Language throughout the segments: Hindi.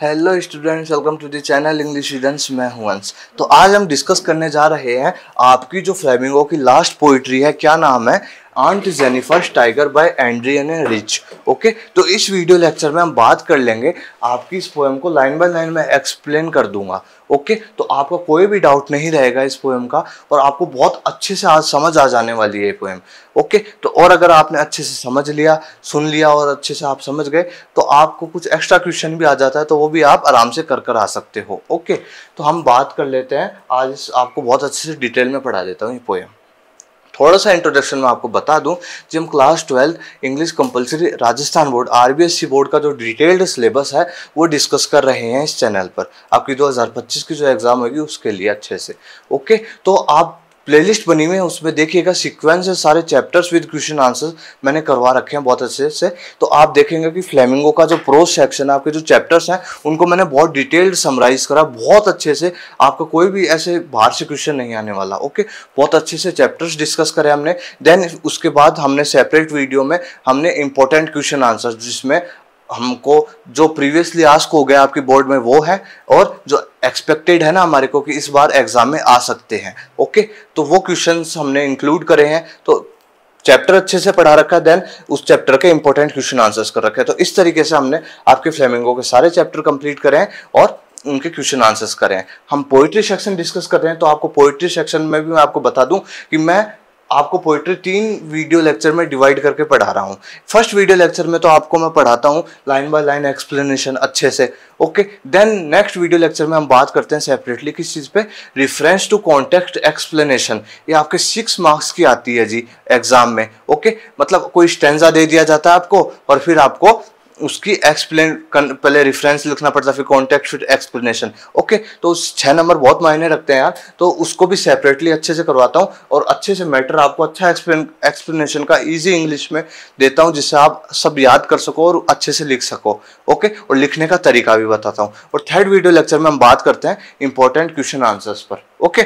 Hello students welcome to the channel English students मैं हूँ अंश। तो आज हम डिस्कस करने जा रहे हैं आपकी जो फ्लेमिंगो की लास्ट पोइट्री है, क्या नाम है? Aunt Jennifer's tiger by Adrienne and Rich okay तो इस वीडियो लेक्चर में हम बात कर लेंगे, आपकी इस पोएम को लाइन बाय लाइन में एक्सप्लेन कर दूँगा ओके तो आपका कोई भी डाउट नहीं रहेगा इस पोएम का और आपको बहुत अच्छे से आज समझ आ जाने वाली है पोएम ओके तो और अगर आपने अच्छे से समझ लिया, सुन लिया और अच्छे से आप समझ गए तो आपको कुछ एक्स्ट्रा क्वेश्चन भी आ जाता है तो वो भी आप आराम से कर कर आ सकते हो ओके तो हम बात कर लेते हैं, आज आपको बहुत अच्छे से डिटेल में पढ़ा देता हूँ ये पोएम थोड़ा सा इंट्रोडक्शन में आपको बता दूँ कि हम class twelfth English compulsory Rajasthan board RBSC board का जो डिटेल्ड सिलेबस है, वो डिस्कस कर रहे हैं इस चैनल पर। आपकी 2025 की जो एग्ज़ाम होगी, उसके लिए अच्छे से। ओके तो आप प्लेलिस्ट बनी हुई है, उसमें देखिएगा सीक्वेंस है, सारे चैप्टर्स विद क्वेश्चन आंसर मैंने करवा रखे हैं बहुत अच्छे से। तो आप देखेंगे कि फ्लेमिंगो का जो प्रोज सेक्शन है, आपके जो चैप्टर्स हैं, उनको मैंने बहुत डिटेल्ड समराइज करा, बहुत अच्छे से। आपका कोई भी ऐसे बाहर से क्वेश्चन नहीं आने वाला ओके बहुत अच्छे से चैप्टर्स डिस्कस करे हमने। देन उसके बाद हमने सेपरेट वीडियो में हमने इंपॉर्टेंट क्वेश्चन आंसर जिसमें हमको जो प्रीवियसली आस्क हो गया आपकी बोर्ड में वो है और जो एक्सपेक्टेड है ना हमारे को कि इस बार एग्ज़ाम में आ सकते हैं। ओके तो वो क्वेश्चंस हमने इंक्लूड करे हैं। तो चैप्टर अच्छे से पढ़ा रखा है देन उस चैप्टर के इंपॉर्टेंट क्वेश्चन आंसर्स कर रखे हैं। तो इस तरीके से हमने आपके फ्लेमिंगो के सारे चैप्टर कंप्लीट करें और उनके क्वेश्चन आंसर्स करें हम पोइट्री सेक्शन डिस्कस कर रहे हैं तो आपको पोइट्री सेक्शन में भी मैं आपको बता दूँ कि मैं आपको पोइट्री तीन वीडियो लेक्चर में डिवाइड करके पढ़ा रहा हूँ। फ़र्स्ट वीडियो लेक्चर में तो आपको मैं पढ़ाता हूँ लाइन बाय लाइन एक्सप्लेनेशन अच्छे से okay then next video lecture में हम बात करते हैं सेपरेटली किस चीज़ पे? रिफरेंस टू कॉन्टेक्ट एक्सप्लेनेशन ये आपके सिक्स मार्क्स की आती है जी एग्ज़ाम में ओके मतलब कोई स्टेंजा दे दिया जाता है आपको और फिर आपको उसकी एक्सप्लेन पहले रेफरेंस लिखना पड़ता, फिर कॉन्टेक्ट फिर एक्सप्लेनेशन ओके तो छः नंबर बहुत मायने रखते हैं यार। तो उसको भी सेपरेटली अच्छे से करवाता हूँ और अच्छे से मैटर आपको अच्छा एक्सप्लेन एक्सप्लेनेशन का इजी इंग्लिश में देता हूँ, जिससे आप सब याद कर सको और अच्छे से लिख सको। ओके और लिखने का तरीका भी बताता हूँ। और थर्ड वीडियो लेक्चर में हम बात करते हैं इंपॉर्टेंट क्वेश्चन आंसर्स पर। ओके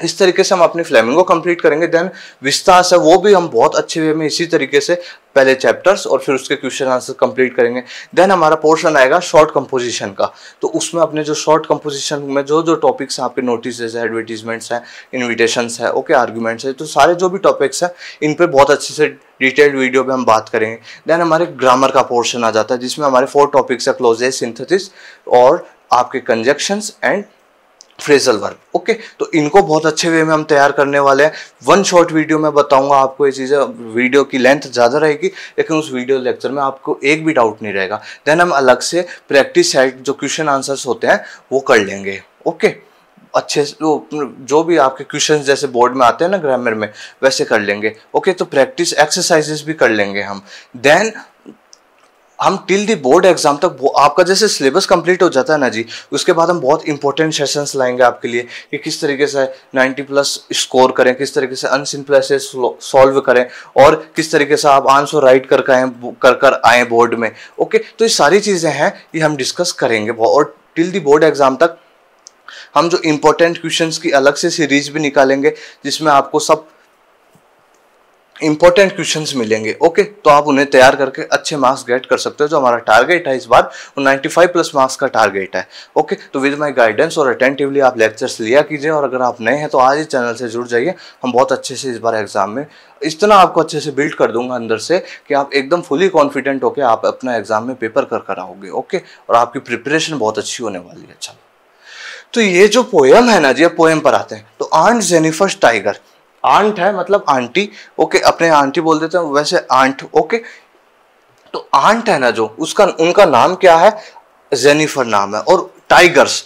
इस तरीके से हम अपनी फ्लेमिंगो कंप्लीट करेंगे देन विस्तास है वो भी हम बहुत अच्छे वे में इसी तरीके से पहले चैप्टर्स और फिर उसके क्वेश्चन आंसर कंप्लीट करेंगे। देन हमारा पोर्शन आएगा शॉर्ट कंपोजिशन का। तो उसमें अपने जो शॉर्ट कंपोजिशन में जो जो टॉपिक्स हैं, आपके नोटिस है एडवर्टीजमेंट्स हैं इन्विटेशंस है ओके आर्ग्यूमेंट्स है तो सारे जो भी टॉपिक्स हैं, इन पर बहुत अच्छे से डिटेल्ड वीडियो पे हम बात करेंगे। देन हमारे ग्रामर का पोर्शन आ जाता है, जिसमें हमारे फोर टॉपिक्स है क्लोजेज सिंथेसिस और आपके conjunctions and phrasal work okay तो इनको बहुत अच्छे वे में हम तैयार करने वाले हैं। वन शॉर्ट वीडियो में बताऊँगा आपको ये चीज़ें। वीडियो की लेंथ ज़्यादा रहेगी, लेकिन उस वीडियो लेक्चर में आपको एक भी डाउट नहीं रहेगा। देन हम अलग से प्रैक्टिस साइड जो क्वेश्चन आंसर्स होते हैं, वो कर लेंगे ओके अच्छे जो भी आपके क्वेश्चंस जैसे बोर्ड में आते हैं ना ग्रामर में, वैसे कर लेंगे ओके तो प्रैक्टिस एक्सरसाइजेस भी कर लेंगे हम। देन हम टिल दी बोर्ड एग्ज़ाम तक आपका जैसे सिलेबस कंप्लीट हो जाता है ना जी, उसके बाद हम बहुत इंपॉर्टेंट सेशंस लाएँगे आपके लिए कि किस तरीके से 90 प्लस स्कोर करें, किस तरीके से अनसिन प्लसेस सॉल्व करें और किस तरीके से आप आंसर राइट कर आए कर कर आए बोर्ड में ओके तो ये सारी चीज़ें हैं, ये हम डिस्कस करेंगे और टिल दी बोर्ड एग्ज़ाम तक हम जो इंपॉर्टेंट क्वेश्चन की अलग से सीरीज़ भी निकालेंगे, जिसमें आपको सब इंपॉर्टेंट क्वेश्चन मिलेंगे। ओके तो आप उन्हें तैयार करके अच्छे मार्क्स गेट कर सकते हो, जो हमारा टारगेट है इस बार, वो 95 प्लस मार्क्स का टारगेट है। ओके तो विद माय गाइडेंस और अटेंटिवली आप लेक्चर्स लिया कीजिए, और अगर आप नए हैं तो आज ही चैनल से जुड़ जाइए। हम बहुत अच्छे से इस बार एग्ज़ाम में, इतना आपको अच्छे से बिल्ड कर दूँगा अंदर से, कि आप एकदम फुली कॉन्फिडेंट होकर आप अपना एग्ज़ाम में पेपर कर कर आओगे। ओके और आपकी प्रिपरेशन बहुत अच्छी होने वाली है अच्छा। तो ये जो पोएम है ना जी पोएम पर आते हैं। तो आंट जेनिफर्स टाइगर आंट है मतलब आंटी, ओके, अपने आंटी बोल देते हैं, वैसे आंट, ओके। तो आंट है ना जो, उसका, उनका नाम क्या है? जेनिफर नाम है, और टाइगर्स,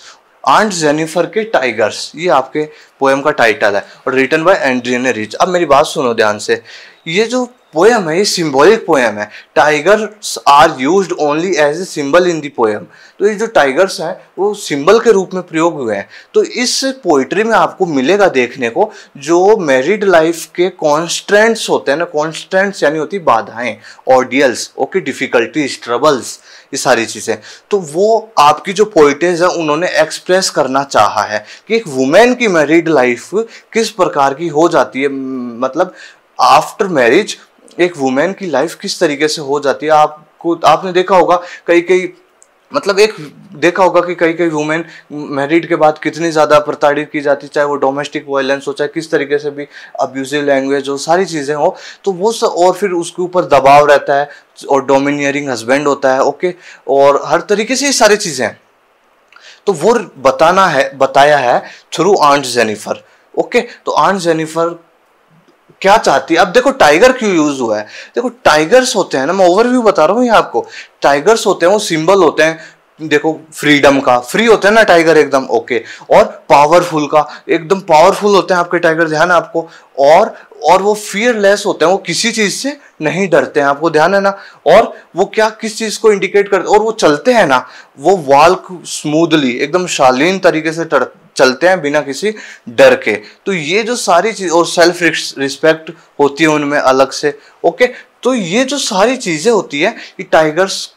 आंट जेनिफर के टाइगर्स, ये आपके पोएम का टाइटल है, और रिटर्न बाय एंड्रियन रिच। अब मेरी बात सुनो ध्यान से, ये जो पोएम है, ये सिंबॉलिक पोएम है। Tigers are use only as a symbol in the poem तो ये जो टाइगर्स हैं, वो सिंबल के रूप में प्रयोग हुए हैं। तो इस पोइट्री में आपको मिलेगा देखने को जो मैरिड लाइफ के कॉन्स्टेंट्स होते हैं ना कॉन्स्टेंट्स यानी होती बाधाएँ ऑडियल्स ओके डिफिकल्टीज ट्रबल्स ये सारी चीज़ें। तो वो आपकी जो पोइटेज है, उन्होंने एक्सप्रेस करना चाहा है कि एक वुमेन की मैरिड लाइफ किस प्रकार की हो जाती है। मतलब आफ्टर मैरिज एक वुमेन की लाइफ किस तरीके से हो जाती है? आपको, आपने देखा होगा, कई कई मतलब एक, देखा होगा कि कई कई वुमेन मैरिड के बाद कितनी ज़्यादा प्रताड़ित की जाती है, चाहे वो डोमेस्टिक वायलेंस हो, चाहे किस तरीके से भी अब्यूजिव लैंग्वेज हो, सारी चीज़ें हो तो वो सब, और फिर उसके ऊपर दबाव रहता है और डोमिनियरिंग हस्बैंड होता है ओके और हर तरीके से ये सारी चीज़ें हैं। तो वो बताना है, बताया है थ्रू आंट जेनिफर ओके तो आंट जेनिफर क्या चाहती है? अब देखो टाइगर क्यों यूज़ हुआ है? देखो टाइगर्स होते हैं ना, मैं ओवरव्यू बता रहा हूँ यहाँ आपको। टाइगर्स होते हैं, वो सिंबल होते हैं। देखो फ्रीडम का। फ्री होते हैं ना टाइगर एकदम ओके और पावरफुल का। एकदम पावरफुल होते हैं आपके टाइगर ध्यान है आपको। और और वो फियरलेस होते हैं, वो किसी चीज़ से नहीं डरते हैं, आपको ध्यान है ना। और वो क्या, किस चीज़ को इंडिकेट करते और वो चलते हैं ना। वो वाल्क स्मूथली एकदम शालीन तरीके से चलते हैं बिना किसी डर के। तो ये जो सारी चीज़, और सेल्फ रिस्पेक्ट होती है उनमें अलग से ओके तो ये जो सारी चीज़ें होती है, ये टाइगर्स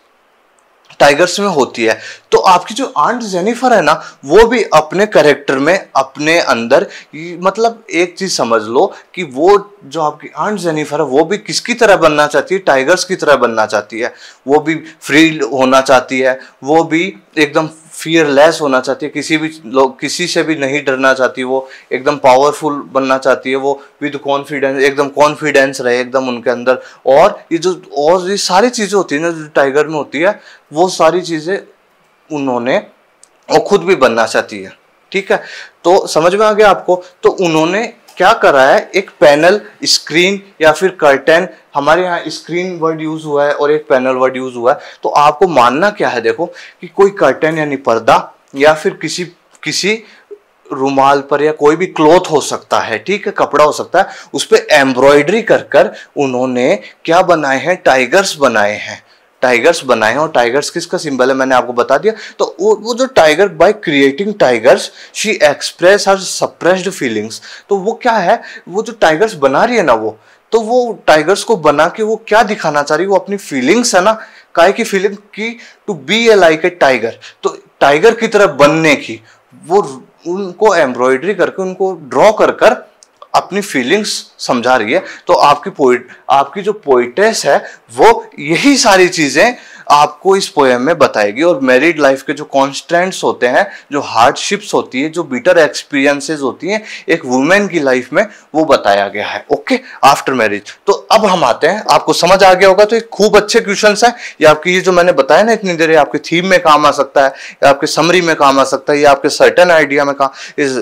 टाइगर्स में होती है। तो आपकी जो आंट जेनिफर है ना, वो भी अपने करेक्टर में, अपने अंदर मतलब एक चीज़ समझ लो कि वो जो आपकी आंट जेनिफर है, वो भी किसकी तरह बनना चाहती है? टाइगर्स की तरह बनना चाहती है। वो भी फ्री होना चाहती है। वो भी एकदम फियरलेस होना चाहती है, किसी भी लोग, किसी से भी नहीं डरना चाहती, वो एकदम पावरफुल बनना चाहती है, वो विद कॉन्फिडेंस एकदम कॉन्फिडेंस रहे, एकदम उनके अंदर। और ये जो, और ये सारी चीज़ें होती है ना जो टाइगर में होती है, वो सारी चीज़ें उन्होंने वो खुद भी बनना चाहती है। ठीक है? तो समझ में आ गया आपको? तो उन्होंने क्या करा है? एक पैनल स्क्रीन या फिर कर्टेन हमारे यहाँ स्क्रीन वर्ड यूज़ हुआ है और एक पैनल वर्ड यूज़ हुआ है। तो आपको मानना क्या है देखो कि कोई कर्टेन यानी पर्दा या फिर किसी किसी रुमाल पर या कोई भी क्लोथ हो सकता है, ठीक है? कपड़ा हो सकता है, उस पर एम्ब्रॉयडरी कर कर उन्होंने क्या बनाए हैं? टाइगर्स बनाए हैं। टाइगर्स बनाए हैं और टाइगर्स किसका सिंबल है मैंने आपको बता दिया। तो वो वो जो tiger by creating tigers she express her suppressed feelings तो वो क्या है? वो जो टाइगर्स बना रही है ना वो तो वो टाइगर्स को बना के वो क्या दिखाना चाह रही है? वो अपनी फीलिंग्स है ना, काय की फीलिंग की to be a like a tiger तो टाइगर की तरह बनने की, वो उनको एम्ब्रॉयडरी करके, उनको ड्रॉ कर कर अपनी फीलिंग्स समझा रही है तो आपकी पोइट आपकी जो पोइटेस है, वो यही सारी चीज़ें आपको इस पोएम में बताएगी। और मैरिड लाइफ के जो कॉन्स्टेंट्स होते हैं, जो हार्डशिप्स होती है, जो बिटर एक्सपीरियंसेस होती हैं, एक वुमेन की लाइफ में वो बताया गया है। ओके आफ्टर मैरिज तो अब हम आते हैं। आपको समझ आ गया होगा तो ये खूब अच्छे क्वेश्चन हैं। ये आपकी ये जो मैंने बताया ना, इतनी देर आपके थीम में काम आ सकता है, या आपके समरी में काम आ सकता है, या आपके सर्टन आइडिया में काम, इस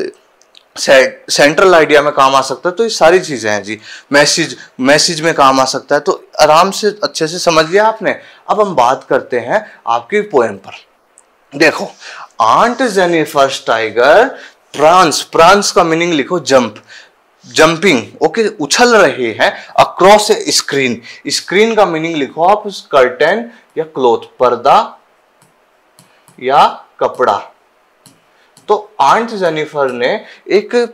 सेंट्रल आइडिया में काम आ सकता है तो ये सारी चीज़ें हैं जी। मैसेज मैसेज में काम आ सकता है तो आराम से, अच्छे से समझ लिया आपने। अब हम बात करते हैं आपकी पोएम पर। देखो aunt Jennifer's tiger prance prance का मीनिंग लिखो जंप जंपिंग ओके उछल रहे हैं अक्रॉस ए स्क्रीन स्क्रीन का मीनिंग लिखो आप कर्टेन या क्लोथ पर्दा या कपड़ा। तो आंट जेनिफर ने एक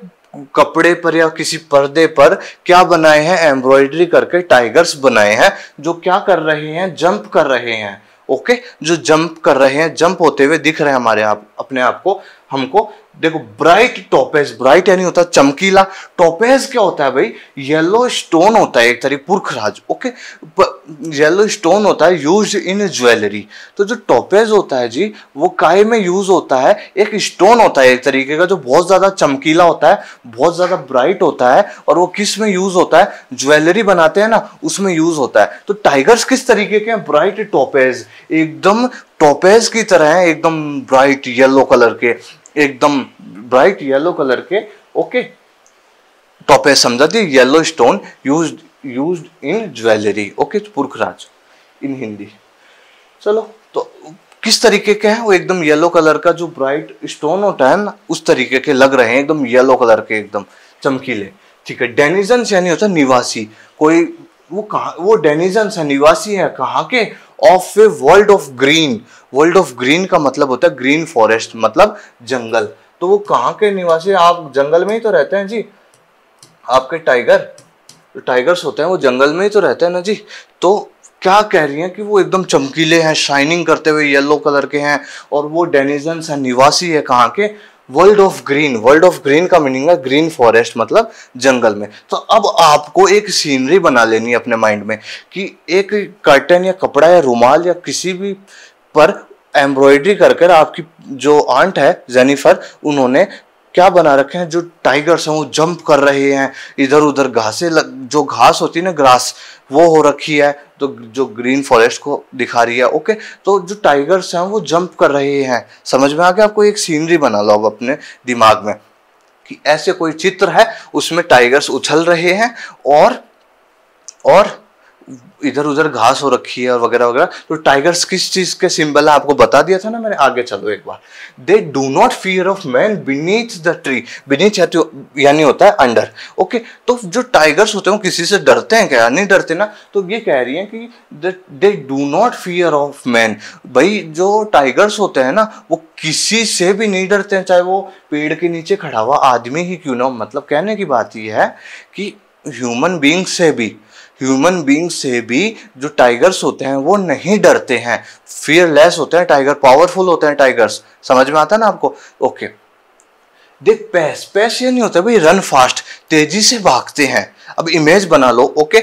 कपड़े पर या किसी पर्दे पर क्या बनाए हैं? एम्ब्रॉयडरी करके टाइगर्स बनाए हैं, जो क्या कर रहे हैं? जंप कर रहे हैं। ओके जो जंप कर रहे हैं जंप होते हुए दिख रहे हैं हमारे आप, अपने आप को, हमको। देखो ब्राइट टोपेज ब्राइट यानी होता है चमकीला। टोपेज क्या होता है भाई? येलो स्टोन होता है, एक तरीके पुरखराज ओके येलो स्टोन होता है यूज़ इन ज्वेलरी तो जो टोपेज होता है जी, वो काय में यूज़ होता है? एक स्टोन होता है एक तरीके का, जो बहुत ज़्यादा चमकीला होता है, बहुत ज़्यादा ब्राइट होता है, और वो किसमें यूज़ होता है? ज्वेलरी बनाते हैं ना, उसमें यूज़ होता है। तो टाइगर्स किस तरीके के हैं? ब्राइट टोपेज एकदम टोपेज की तरह है, एकदम ब्राइट येलो कलर के। एकदम ब्राइट येलो कलर के ओके टॉपेज समझा the yellow stone use use in jewellery okay पुरखराज in Hindi चलो तो किस तरीके के हैं वो एकदम येलो कलर का जो ब्राइट स्टोन होता है ना, उस तरीके के लग रहे हैं एकदम येलो कलर के, एकदम चमकीले। ठीक है डेनिजन यानी होता है निवासी। कोई, वो कहा, वो डेनिजन है, निवासी है कहाँ के? Of a world of green world of green का मतलब होता है ग्रीन फॉरेस्ट मतलब जंगल। तो वो कहाँ के निवासी आप जंगल में ही तो रहते हैं जी। आपके टाइगर टाइगर्स होते हैं वो जंगल में ही तो रहते हैं ना जी। तो क्या कह रही हैं कि वो एकदम चमकीले हैं शाइनिंग करते हुए येलो कलर के हैं और वो डेनिजन्स हैं, निवासी है कहाँ के? World of green world of green का मीनिंग है ग्रीन फॉरेस्ट मतलब जंगल में। तो अब आपको एक सीनरी बना लेनी है अपने माइंड में कि एक कर्टन या कपड़ा या रुमाल या किसी भी पर एम्ब्रॉयडरी कर कर आपकी जो आंट है जेनिफर उन्होंने क्या बना रखे हैं जो टाइगर्स हैं वो जंप कर रहे हैं? इधर उधर घासे जो घास होती है ना ग्रास वो हो रखी है तो जो ग्रीन फॉरेस्ट को दिखा रही है ओके तो जो टाइगर्स हैं, वो जंप कर रहे हैं। समझ में आ गया? आपको एक सीनरी बना लो अब अपने दिमाग में, कि ऐसे कोई चित्र है, उसमें टाइगर्स उछल रहे हैं, और और इधर उधर घास हो रखी है और वगैरह वगैरह। तो टाइगर्स किस चीज़ के सिंबल है? आपको बता दिया था ना मैंने? आगे चलो एक बार। They do not fear of man beneath the tree beneath यानी होता है अंडर ओके तो जो टाइगर्स होते हैं किसी से डरते हैं क्या? नहीं डरते ना? तो ये कह रही है कि they do not fear of man भाई, जो टाइगर्स होते हैं ना, वो किसी से भी नहीं डरते हैं। चाहे वो पेड़ के नीचे खड़ा हुआ आदमी ही क्यों ना मतलब कहने की बात यह है कि ह्यूमन बींग से भी ह्यूमन बींग से भी जो टाइगर्स होते हैं, वो नहीं डरते हैं। फियरलेस होते हैं टाइगर पावरफुल होते हैं टाइगर्स समझ में आता है ना आपको? ओके देख, पैस पैस ये नहीं होता, भाई रन फास्ट तेज़ी से भागते हैं। अब इमेज बना लो ओके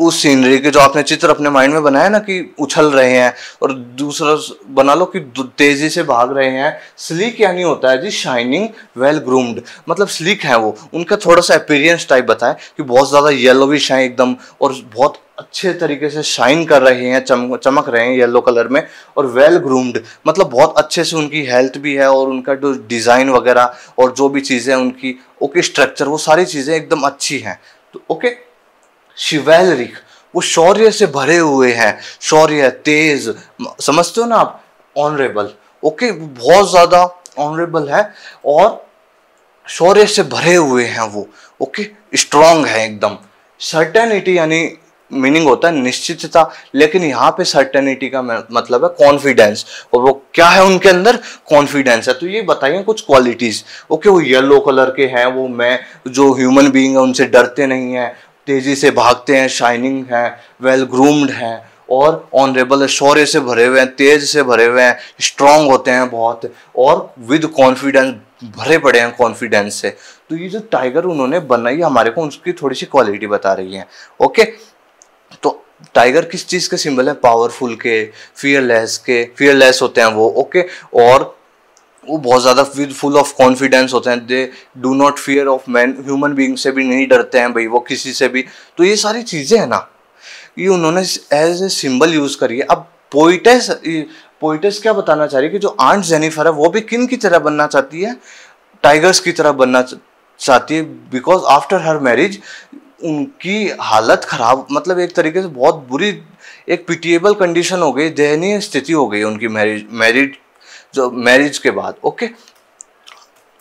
उस सीनरी के जो आपने चित्र अपने माइंड में बनाया ना कि उछल रहे हैं और दूसरा बना लो कि तेज़ी से भाग रहे हैं स्लीक यानी होता है जी शाइनिंग वेल ग्रूम्ड मतलब स्लीक है वो। उनका थोड़ा सा अपीरियंस टाइप बताए कि बहुत ज़्यादा येलो भी शाइन एकदम और बहुत अच्छे तरीके से शाइन कर रहे हैं, चम चमक रहे हैं येलो कलर में और वेल ग्रूम्ड मतलब बहुत अच्छे से उनकी हेल्थ भी है और उनका जो डिज़ाइन वगैरह और जो भी चीज़ें उनकी ओके स्ट्रक्चर वो सारी चीज़ें एकदम अच्छी हैं। तो ओके शिवैलरिक, वो शौर्य से भरे हुए हैं। शौर्य, तेज समझते हो ना आप? ऑनरेबल ओके बहुत ज़्यादा ऑनरेबल है और शौर्य से भरे हुए हैं वो। ओके स्ट्रांग है एकदम। सर्टेनिटी यानी मीनिंग होता है निश्चितता, लेकिन यहाँ पे सर्टेनिटी का मतलब है कॉन्फिडेंस और वो क्या है उनके अंदर? कॉन्फिडेंस है। तो ये बताइए कुछ क्वालिटीज ओके वो येलो कलर के हैं, वो मैं, जो ह्यूमन बीइंग है, उनसे डरते नहीं है। तेज़ी से भागते हैं शाइनिंग है वेल ग्रूम्ड हैं और ऑनरेबल शौर्य से भरे हुए हैं, तेज से भरे हुए हैं स्ट्रांग होते हैं बहुत और विद कॉन्फिडेंस भरे पड़े हैं कॉन्फिडेंस से। तो ये जो टाइगर उन्होंने बनाई हमारे को उसकी थोड़ी सी क्वालिटी बता रही है। ओके तो टाइगर किस चीज़ के सिंबल है? पावरफुल के फियरलेस के फियरलेस होते हैं वो। ओके और वो बहुत ज़्यादा फुल ऑफ़ कॉन्फिडेंस होते हैं। They do not fear of man human being से भी नहीं डरते हैं भाई, वो किसी से भी। तो ये सारी चीज़ें हैं ना, ये उन्होंने एज ए सिंबल यूज़ करी है। अब पोइटेस पोइटेस क्या बताना चाह रही है कि जो आंट जेनिफर है, वो भी किन की तरह बनना चाहती है? टाइगर्स की तरह बनना चाहती है। बिकॉज़ आफ्टर हर मैरिज उनकी हालत खराब मतलब एक तरीके से बहुत बुरी, एक पिटिएबल कंडीशन हो गई, दयनीय स्थिति हो गई उनकी मैरिज मैरिड जो मैरिज के बाद ओके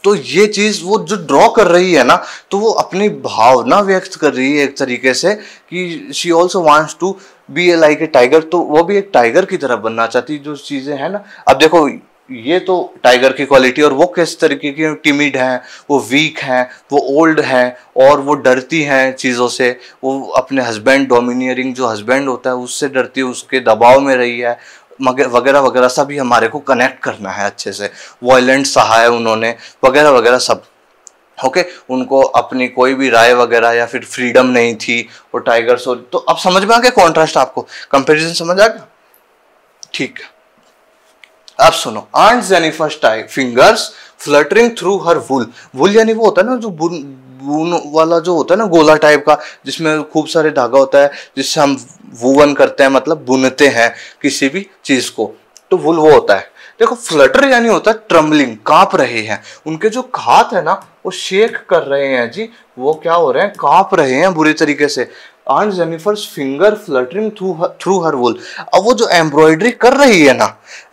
तो ये चीज़ वो जो ड्रॉ कर रही है ना तो वो अपनी भावना व्यक्त कर रही है एक तरीके से कि she also wants to be a like a tiger तो वो भी एक टाइगर की तरह बनना चाहती जो चीज़ें हैं ना। अब देखो, ये तो टाइगर की क्वालिटी और वो किस तरीके की टिमिड है, वो वीक है, वो ओल्ड है और वो डरती हैं चीज़ों से। वो अपने हस्बैंड डोमिनियरिंग जो हस्बैंड होता है, उससे डरती है, उसके दबाव में रही है वगैरह वगैरह सभी हमारे को कनेक्ट करना है अच्छे से। वॉयलेंट सहा है उन्होंने, वगैरह वगैरह सब। Okay okay? उनको अपनी कोई भी राय वगैरह या फिर फ्रीडम नहीं थी और टाइगर और तो अब समझ में आ गया कॉन्ट्रास्ट आपको? कंपैरिजन समझ आ गया? ठीक है। अब सुनो। Aunt Jennifer's टाइग fingers fluttering through her wool wool यानी वो होता है ना जो वून वाला जो होता है ना गोला टाइप का, जिसमें खूब सारे धागा होता है, जिससे हम वूवन करते हैं मतलब बुनते हैं किसी भी चीज़ को तो वुल वो होता है। देखो फ्लटर यानी होता है ट्रम्बलिंग काँप रहे हैं। उनके जो हाथ है ना, वो शेक कर रहे हैं जी, वो क्या हो रहे हैं, काँप रहे हैं बुरी तरीके से। Aunt Jennifer's finger fluttering through through her wool अब वो जो एम्ब्रॉयडरी कर रही है ना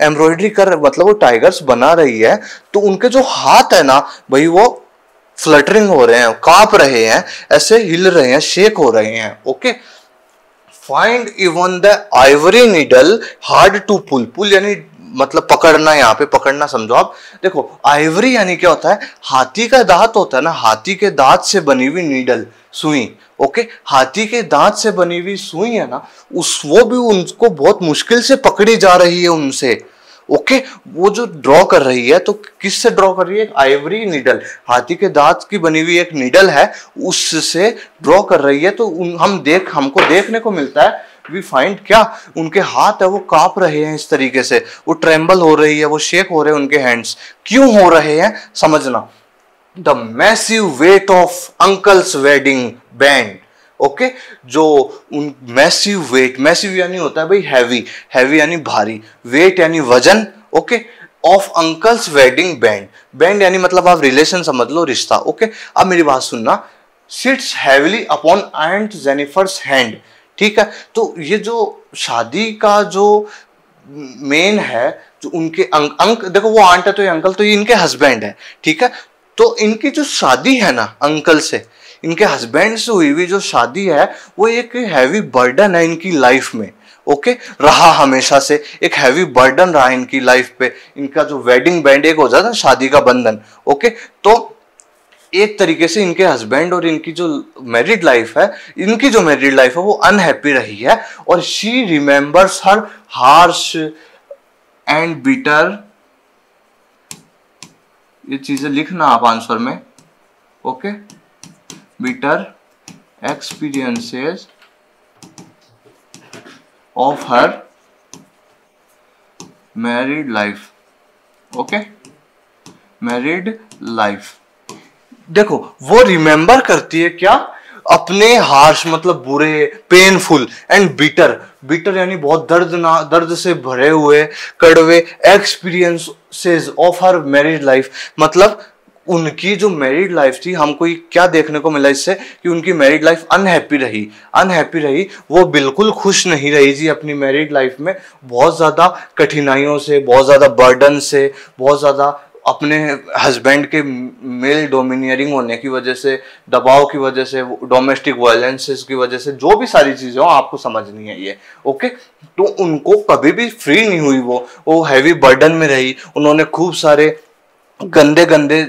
एम्ब्रॉयडरी कर मतलब वो टाइगर्स बना रही है तो उनके जो हाथ है ना, भाई वो फ्लटरिंग हो रहे हैं, काँप रहे हैं, ऐसे हिल रहे हैं शेक हो रहे हैं okay find even the ivory needle hard to pull pull यानी मतलब पकड़ना, यहाँ पे पकड़ना समझो आप। देखो आइवरी यानी क्या होता है? हाथी का दांत होता है ना, हाथी के दांत से बनी हुई नीडल सुई ओके हाथी के दांत से बनी हुई सुई है ना, उस वो भी उनको बहुत मुश्किल से पकड़ी जा रही है उनसे। ओके, वो जो ड्रॉ कर रही है तो किससे ड्रॉ कर रही है? आइवरी नीडल हाथी के दांत की बनी हुई एक नीडल है, उससे ड्रॉ कर रही है तो हम देख, हमको देखने को मिलता है वी फाइंड क्या? उनके हाथ है, वो काँप रहे हैं इस तरीके से। वो ट्रेम्बल हो रही है, वो शेक हो रहे हैं उनके हैंड्स क्यों हो रहे हैं? समझना. The massive weight of uncle's wedding band okay जो उन मैसिव वेट मैसिव यानी होता है भाई हैवी हैवी यानी भारी वेट यानी वज़न okay of uncle's wedding band band यानी मतलब आप रिलेशन समझ लो रिश्ता ओके अब मेरी बात सुनना। Sits heavily upon aunt Jennifer's hand ठीक है? तो ये जो शादी का जो मेन है जो उनके अंक, अंक देखो वो आंट है तो ये अंकल तो ये इनके हस्बैंड है। ठीक है? तो इनकी जो शादी है ना अंकल से इनके हस्बैंड से हुई हुई जो शादी है, वो एक हैवी बर्डन है इनकी लाइफ में ओके रहा हमेशा से, एक हैवी बर्डन रहा इनकी लाइफ पे। इनका जो वेडिंग बैंड एक हो जाता है शादी का बंधन ओके तो एक तरीके से इनके हस्बैंड और इनकी जो मैरिड लाइफ है, इनकी जो मैरिड लाइफ है, वो अनहैप्पी रही है। और she remembers her harsh and bitter ये चीज़ें लिखना आप आंसर में okay bitter experiences of her married life. Okay married life देखो, वो रिमेंबर करती है क्या? अपने हार्श मतलब बुरे पेनफुल एंड बिटर बिटर यानी बहुत दर्द ना दर्द से भरे हुए, कड़वे experiences of her married life मतलब उनकी जो मैरिड लाइफ थी, हमको क्या देखने को मिला इससे कि उनकी मैरिड लाइफ अनहैप्पी रही। अनहैप्पी रही, वो बिल्कुल खुश नहीं रही जी अपनी मैरिड लाइफ में। बहुत ज़्यादा कठिनाइयों से, बहुत ज़्यादा बर्डन से, बहुत ज़्यादा अपने हस्बैंड के मेल डोमिनियरिंग होने की वजह से, दबाव की वजह से डोमेस्टिक वायलेंसेस की वजह से, जो भी सारी चीज़ें हो, आपको समझनी है ये ओके तो उनको कभी भी फ्री नहीं हुई वो। वो हैवी बर्डन में रही। उन्होंने खूब सारे गंदे गंदे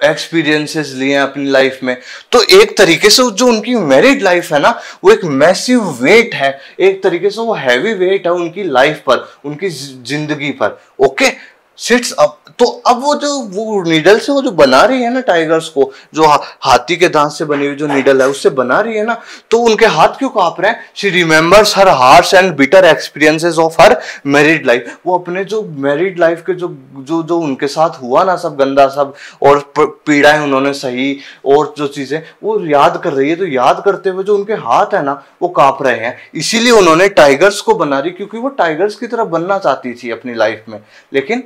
एक्सपीरियंसेस लिए अपनी लाइफ में। तो एक तरीके से जो उनकी मैरिड लाइफ है ना, वो एक मैसिव वेट है। एक तरीके से वो हैवी वेट है उनकी लाइफ पर, उनकी ज़िंदगी पर। ओके सिट्स अप तो अब वो जो वो नीडल से वो जो बना रही है ना टाइगर्स को जो हा, हाथी के दांत से बनी हुई जो नीडल है उससे बना रही है ना तो उनके हाथ क्यों काँप रहे हैं? She remembers her harsh and bitter experiences of her married life वो अपने जो मैरिड लाइफ के जो जो जो उनके साथ हुआ ना सब गंदा सब और पीड़ाएँ उन्होंने सही और जो चीज़ें वो याद कर रही है तो याद करते हुए जो उनके हाथ है ना वो काँप रहे हैं। इसीलिए उन्होंने टाइगर्स को बना रही क्योंकि वो टाइगर्स की तरह बनना चाहती थी अपनी लाइफ में। लेकिन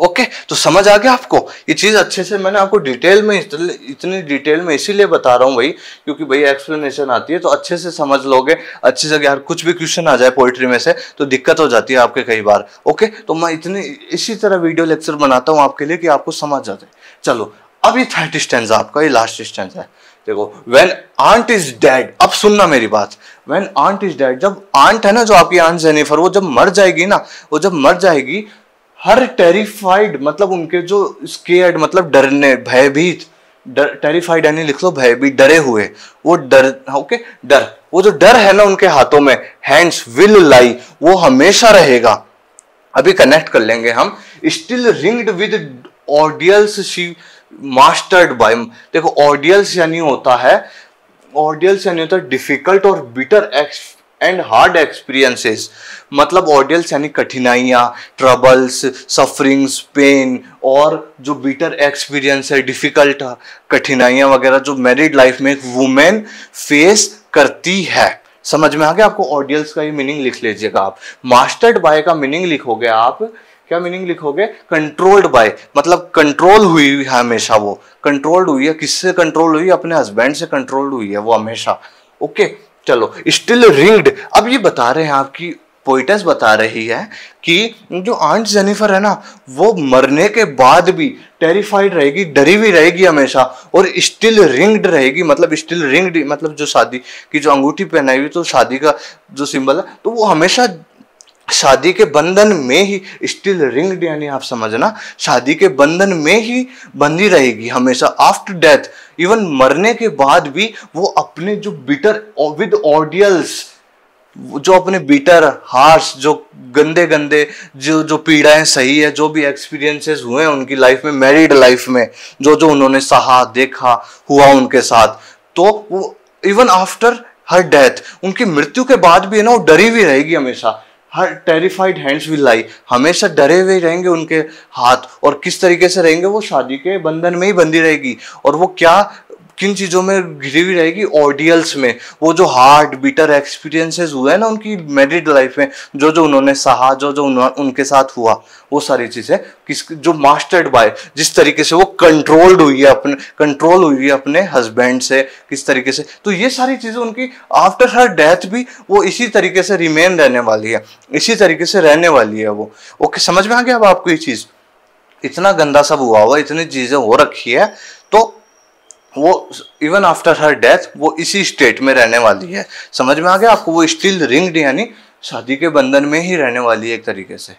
ओके तो समझ आ गया आपको? ये चीज़ अच्छे से मैंने आपको डिटेल में इतनी डिटेल में इसीलिए बता रहा हूँ भाई, क्योंकि भाई एक्सप्लेनेशन आती है तो अच्छे से समझ लोगे, अच्छे से यार कुछ भी क्वेश्चन आ जाए पोइट्री में से तो दिक्कत हो जाती है आपके कई बार, ओके? तो मैं इतनी इसी तरह वीडियो लेक्चर बनाता हूँ आपके लिए कि आपको समझ जाए। चलो अब ये थर्ड स्टेंस आपका, ये लास्ट स्टेंस है। देखो वेन आंट इज़ डेड अब सुनना मेरी बात। वेन आंट इज़ डेड जब आंट है ना, जो आपकी आंट जेनिफर वो जब मर जाएगी ना, वो जब मर जाएगी हर टेरिफाइड मतलब उनके जो स्केयर्ड मतलब डरने, भयभीत, डर टेरिफाइड यानी लिख लो भयभीत, डरे हुए, वो डर ओके डर, वो जो डर है ना उनके हाथों में हैंड्स विल लाई वो हमेशा रहेगा। अभी कनेक्ट कर लेंगे हम। Still ringed with ordeals she mastered by देखो ऑडियल्स यानी होता है ऑडियल्स यानी होता है डिफ़िकल्ट और bitter ex and hard experiences मतलब ऑडियंस यानी कठिनाइयाँ ट्रबल्स सफरिंग्स पेन और जो बीटर एक्सपीरियंस है डिफ़िकल्ट कठिनाइयाँ वगैरह जो मैरिड लाइफ में एक वुमेन फेस करती है। समझ में आ गया आपको? ऑडियंस का ये मीनिंग लिख लीजिएगा आप। मास्टर्ड बाय का मीनिंग लिखोगे आप। क्या मीनिंग लिखोगे? कंट्रोल्ड बाय मतलब कंट्रोल हुई है हमेशा वो। कंट्रोल्ड हुई है। किससे कंट्रोल हुई? अपने हस्बैंड से कंट्रोल्ड हुई है वो हमेशा। ओके चलो स्टिल रिंग्ड अब ये बता रहे हैं आपकी पोइटस बता रही है कि जो आंट जेनिफर है ना, वो मरने के बाद भी टेरिफाइड रहेगी, डरी हुई रहेगी हमेशा और स्टिल रिंग्ड रहेगी। मतलब स्टिल रिंग्ड मतलब जो शादी की जो अंगूठी पहनाई हुई तो शादी का जो सिंबल है तो वो हमेशा शादी के बंधन में ही स्टिल रिंग्ड यानी आप समझना, शादी के बंधन में ही बंधी रहेगी, हमेशा आफ्टर डेथ इवन मरने के बाद भी वो अपने जो बिटर विद ऑडियल्स जो अपने बीटर हार्श जो गंदे गंदे, जो जो पीड़ाएँ सही है, जो भी एक्सपीरियंसेस हुए हैं उनकी लाइफ में मैरिड लाइफ में, जो जो उन्होंने सहा, देखा, हुआ उनके साथ तो वो इवन आफ्टर हर डेथ उनकी मृत्यु के बाद भी है ना वो डरी हुई रहेगी हमेशा। Her terrified hands will lie हमेशा डरे हुए रहेंगे उनके हाथ और किस तरीके से रहेंगे, वो शादी के बंधन में ही बंधी रहेगी। और वो क्या किन चीज़ों में घिरी हुई रहेगी? ऑडियल्स में। वो जो हार्ड बिटर एक्सपीरियंसेस हुए हैं ना, उनकी मैरिड लाइफ में, जो जो उन्होंने सहा, जो जो उनके साथ हुआ, वो सारी चीज़ें किस, जो मास्टर्ड बाय जिस तरीके से वो कंट्रोल्ड हुई है अपने कंट्रोल हुई है अपने हस्बैंड से, किस तरीके से तो ये सारी चीज़ें उनकी आफ्टर हर डेथ भी वो इसी तरीके से रिमेन रहने वाली है। इसी तरीके से रहने वाली है वो। ओके समझ में आ गया अब आपको ये चीज़? इतना गंदा सब हुआ हुआ इतनी चीज़ें हो रखी है तो वो इवन आफ्टर हर डेथ वो इसी स्टेट में रहने वाली है। समझ में आ गया आपको? वो स्टिल रिंग्ड यानी शादी के बंधन में ही रहने वाली है एक तरीके से।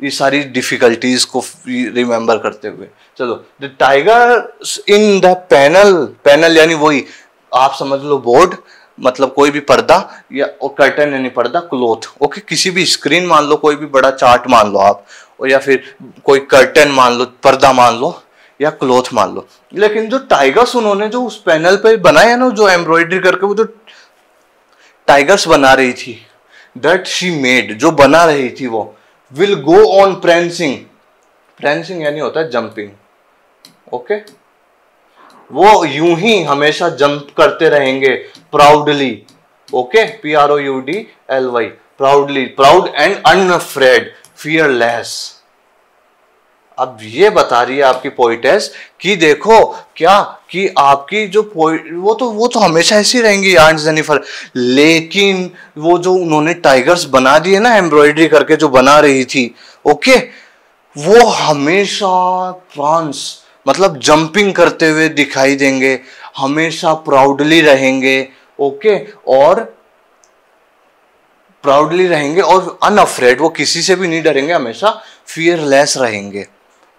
ये सारी डिफिकल्टीज को रिमेंबर करते हुए। चलो the tiger in the panel panel यानी वही, आप समझ लो बोर्ड मतलब कोई भी पर्दा या कर्टन यानी पर्दा क्लोथ ओके किसी भी स्क्रीन मान लो, कोई भी बड़ा चार्ट मान लो आप और या फिर कोई कर्टन मान लो, पर्दा मान लो या क्लोथ मान लो। लेकिन जो टाइगर्स उन्होंने जो उस पैनल पे बनाया ना, जो एम्ब्रॉयडरी करके, वो जो टाइगर्स बना रही थी दैट शी मेड जो बना रही थी वो will go on prancing prancing यानी होता है जंपिंग ओके वो यूँ ही हमेशा जंप करते रहेंगे proudly okay P R O U D L Y proudly proud and unafraid fearless अब ये बता रही है आपकी पोइटेस कि देखो, क्या, कि आपकी जो वो तो वो तो हमेशा ऐसी रहेंगी आंट जेनिफर लेकिन वो जो उन्होंने टाइगर्स बना दिए ना एम्ब्रॉयडरी करके जो बना रही थी ओके वो हमेशा फ्रांस मतलब जंपिंग करते हुए दिखाई देंगे, हमेशा प्राउडली रहेंगे ओके और प्राउडली रहेंगे और अनअफ्रेड वो किसी से भी नहीं डरेंगे, हमेशा फियरलेस रहेंगे।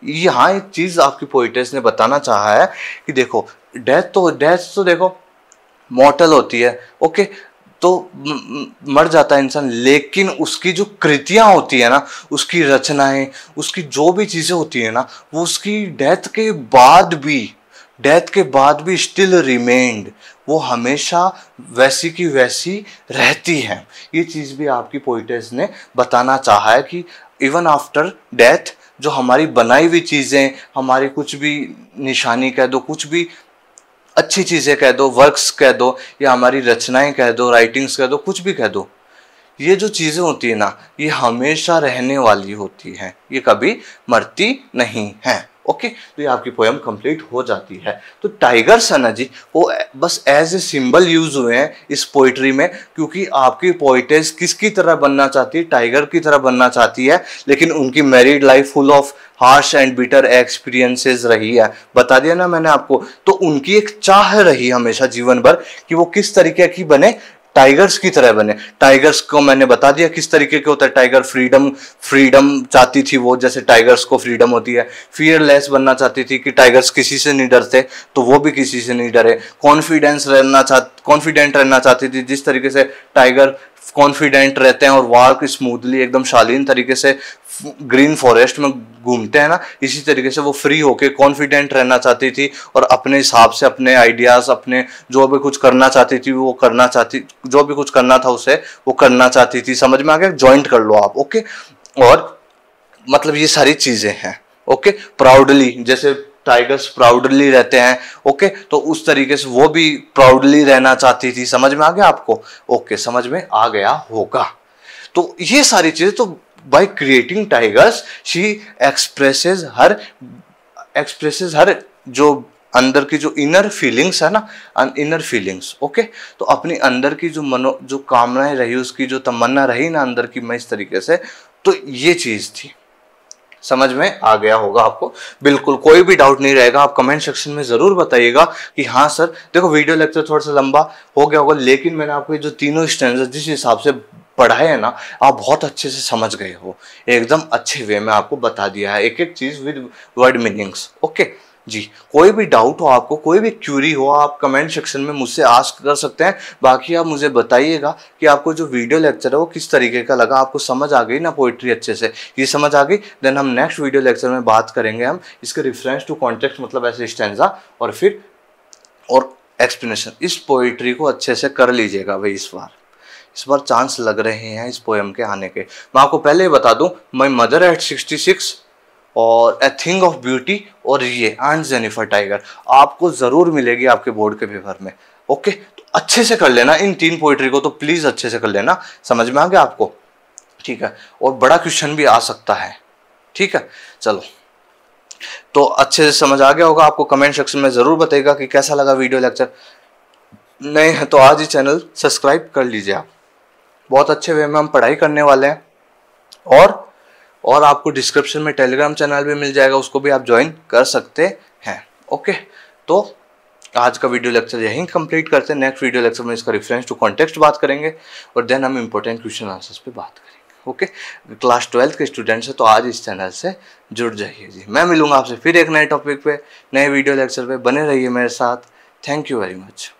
यहाँ एक चीज़ आपकी पोइटेस ने बताना चाहा है कि देखो डेथ तो डेथ तो देखो मॉटल होती है ओके तो मर जाता है इंसान, लेकिन उसकी जो कृतियाँ होती है ना, उसकी रचनाएँ, उसकी जो भी चीज़ें होती है ना, वो उसकी डेथ के बाद भी डेथ के बाद भी स्टिल रिमेन्ड वो हमेशा वैसी की वैसी रहती है। ये चीज़ भी आपकी पोइटेस ने बताना चाहा है कि इवन आफ्टर डेथ जो हमारी बनाई हुई चीज़ें, हमारी कुछ भी निशानी कह दो, कुछ भी अच्छी चीज़ें कह दो वर्क्स कह दो, या हमारी रचनाएँ कह दो राइटिंग्स कह दो, कुछ भी कह दो, ये जो चीज़ें होती है ना, ये हमेशा रहने वाली होती हैं, ये कभी मरती नहीं हैं। ओके? तो ये आपकी पोएम कंप्लीट हो जाती है। तो टाइगर्स है ना जी वो बस एज ए सिंबल यूज़ हुए हैं इस पोइट्री में, क्योंकि आपकी पोइटेस किसकी तरह बनना चाहती है? टाइगर की तरह बनना चाहती है, लेकिन उनकी married life full of harsh and bitter experiences रही है। बता दिया ना मैंने आपको? तो उनकी एक चाह रही हमेशा जीवन भर कि वो किस तरीके की बने? टाइगर्स की तरह बने। टाइगर्स को मैंने बता दिया किस तरीके के होता है। टाइगर फ्रीडम फ्रीडम चाहती थी वो, जैसे टाइगर्स को फ्रीडम होती है। फियरलेस बनना चाहती थी कि टाइगर्स किसी से नहीं डरते तो वो भी किसी से नहीं डरे। कॉन्फिडेंस रहना चाह कॉन्फिडेंट रहना चाहती थी, जिस तरीके से टाइगर कॉन्फिडेंट रहते हैं और वॉक स्मूथली एकदम शालीन तरीके से ग्रीन फॉरेस्ट में घूमते हैं ना, इसी तरीके से वो फ्री होके कॉन्फिडेंट रहना चाहती थी और अपने हिसाब से, अपने आइडियाज़ अपने जो भी कुछ करना चाहती थी, वो करना चाहती, जो भी कुछ करना था उसे, वो करना चाहती थी। समझ में आ गया? ज्वाइंट कर लो आप ओके और मतलब ये सारी चीज़ें हैं ओके प्राउडली जैसे टाइगर्स प्राउडली रहते हैं, ओके? तो उस तरीके से वो भी प्राउडली रहना चाहती थी। समझ में आ गया आपको? ओके, समझ में आ गया होगा। तो ये सारी चीज़ें तो by creating tigers she expresses her expresses her जो अंदर की जो इनर फीलिंग्स है ना इनर फीलिंग्स ओके? तो अपनी अंदर की जो मनो, जो कामनाएँ रही, उसकी जो तमन्ना रही ना अंदर की, मैं इस तरीके से तो ये चीज़ थी। समझ में आ गया होगा आपको। बिल्कुल, कोई भी डाउट नहीं रहेगा। आप कमेंट सेक्शन में ज़रूर बताइएगा कि हाँ सर देखो वीडियो लेक्चर थोड़ा सा लंबा हो गया होगा, लेकिन मैंने आपको जो तीनों स्टैंड जिस हिसाब से पढ़ाए है ना, आप बहुत अच्छे से समझ गए हो। एकदम अच्छे वे में आपको बता दिया है। एक एक चीज़ विद वर्ड मीनिंग्स ओके जी, कोई भी डाउट हो आपको, कोई भी क्यूरी हो, आप कमेंट सेक्शन में मुझसे आस्क कर सकते हैं। बाकी आप मुझे बताइएगा कि आपको जो वीडियो लेक्चर है, वो किस तरीके का लगा। आपको समझ आ गई ना पोइट्री अच्छे से? ये समझ आ गई? देन हम नेक्स्ट वीडियो लेक्चर में बात करेंगे हम इसके रिफरेंस टू कॉन्टेक्ट मतलब ऐसे स्टैंडा और फिर और एक्सप्लेनेशन इस पोइट्री को अच्छे से कर लीजिएगा भाई इस बार। इस बार चांस लग रहे हैं इस पोएम के आने के। मैं आपको पहले ही बता दूँ my mother at sixty six और ए थिंग ऑफ़ ब्यूटी और ये एंड जेनिफर टाइगर आपको ज़रूर मिलेगी आपके बोर्ड के पेपर में। ओके तो अच्छे से कर लेना इन तीन पोइट्री को तो प्लीज़ अच्छे से कर लेना। समझ में आ गया आपको? ठीक है? और बड़ा क्वेश्चन भी आ सकता है। ठीक है? चलो। तो अच्छे से समझ आ गया होगा आपको कमेंट सेक्शन में ज़रूर बताइएगा कि कैसा लगा वीडियो लेक्चर नहीं है तो आज ही चैनल सब्सक्राइब कर लीजिए आप। बहुत अच्छे वे में हम पढ़ाई करने वाले हैं। और और आपको डिस्क्रिप्शन में टेलीग्राम चैनल भी मिल जाएगा, उसको भी आप ज्वाइन कर सकते हैं। ओके तो आज का वीडियो लेक्चर यहीं कंप्लीट करते हैं। नेक्स्ट वीडियो लेक्चर में इसका रेफरेंस टू कॉन्टेक्स्ट बात करेंगे और देन हम इंपॉर्टेंट क्वेश्चन आंसर्स पे बात करेंगे। ओके क्लास ट्वेल्थ के स्टूडेंट्स हैं तो आज इस चैनल से जुड़ जाइए जी। मैं मिलूँगा आपसे फिर एक नए टॉपिक पे, नए वीडियो लेक्चर पे। बने रहिए मेरे साथ। Thank you very much